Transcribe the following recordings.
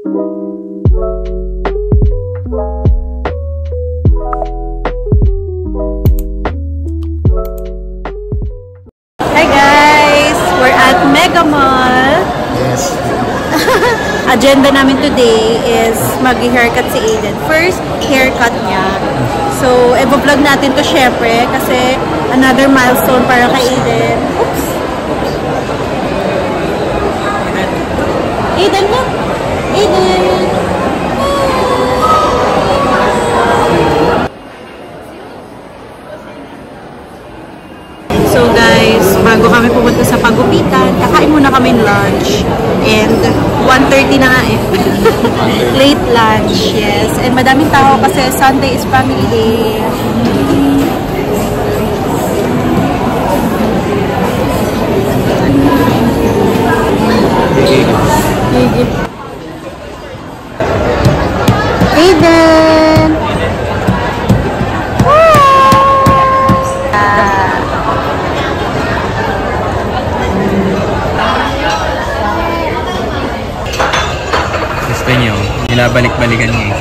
Hi guys! We're at Mega Mall. Yes. Agenda namin today is mag-haircut si Aiden. First, haircut niya. So, evo-vlog natin to syempre kasi another milestone para kay Aiden. Oops! Aiden na! So guys, bago kami pumunta sa pagupitan, kakain muna kami lunch. And 1.30 na nga eh. Late lunch, yes. And madaming tao kasi Sunday is family day. Aiden! Gusto niyo, nilabalik-balikan niya eh.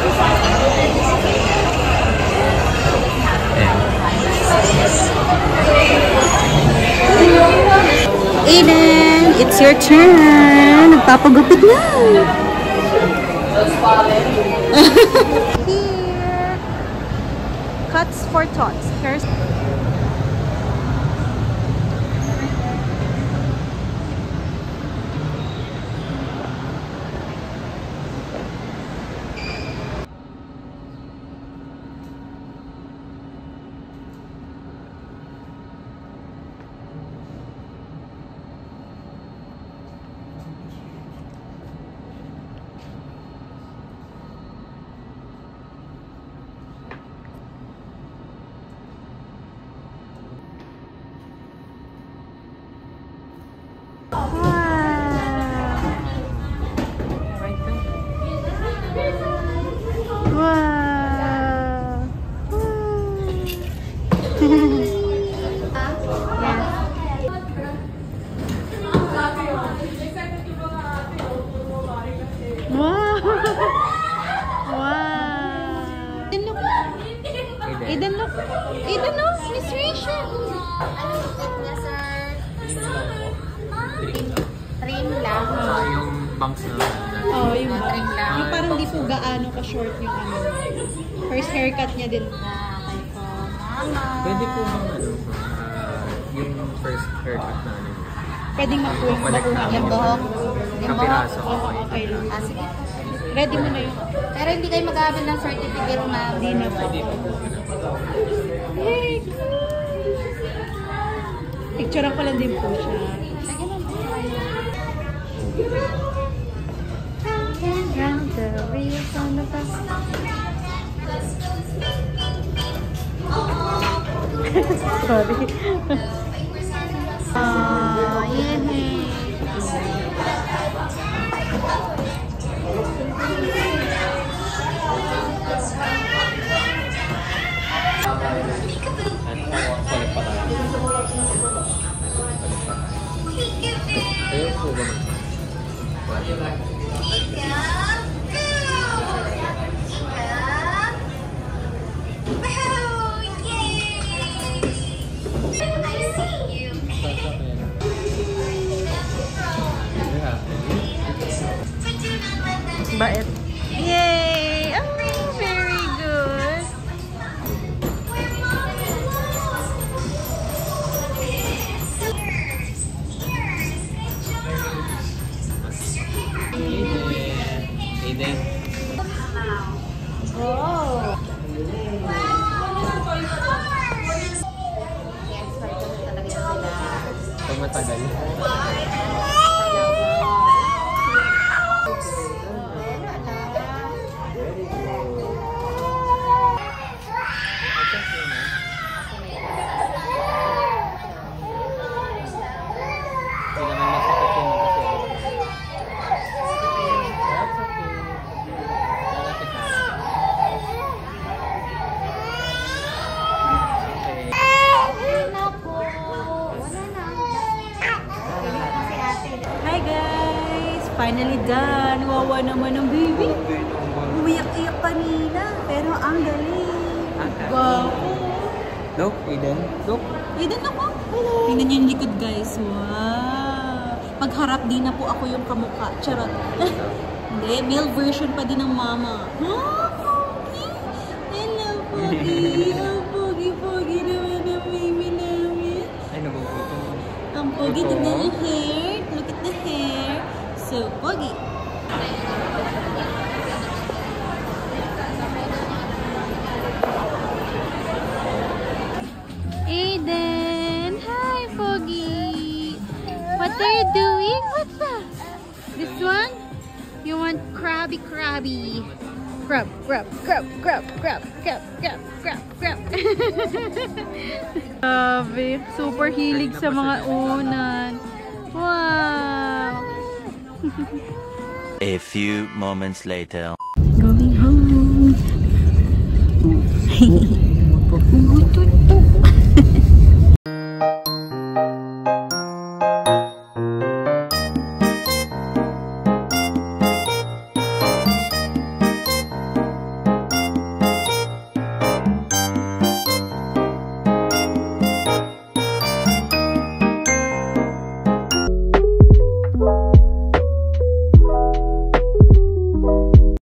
Aiden, it's your turn. Nagpapagupit na. Here. Cuts for tots. Here's banks na Oh, yung, lang. yung parang di po gaano ka-short yung ano. First haircut niya din. Okay po. Mama. Pwede po bang ano, ah, yung first haircut na ano, Pwedeng makuha yung buhok. Yung kapiraso Oo, okay. okay lang. Ah, sige. Ready mo na yun. Pero hindi kayo mag-aabil ng certificate na Hindi na po. Hey! Picturean ko lang din po siya. Sige na na ta. Sorry. Ah, Peek-a-boo! Oh. Talaga sila. Pag matagal. Hindi naman masakit yun kasi ano. That's okay. Lalapit na. Okay. Wala na po. Wala na. Kasi ate. Hi guys! Finally done! Wow, Kawawa naman ang baby. Umiyak-iyak kanina. Pero ang galing. Gwapo. Look, Aiden. Look. Eden ako. Tingnan niyo yung likod guys. Wow. Pagharap di na po ako yung kamukha. Charot. Hindi, male version pa din ng mama. Pogi! Hello, Pogi. Ang pogi-pogi naman ang baby namin. Ay, nagugutom. Ang pogi, Ito. tignan You want crabby crabby. Grub, grub, grub, grub, grub, grub, grub, grub, grub. Grabe. Super hilig sa mga unan. Wow! A few moments later. Going home. Ututok.